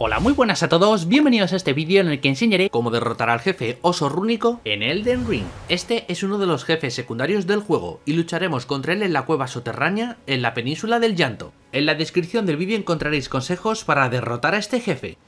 Hola, muy buenas a todos, bienvenidos a este vídeo en el que enseñaré cómo derrotar al jefe oso rúnico en Elden Ring. Este es uno de los jefes secundarios del juego y lucharemos contra él en la cueva soterránea en la península del llanto. En la descripción del vídeo encontraréis consejos para derrotar a este jefe.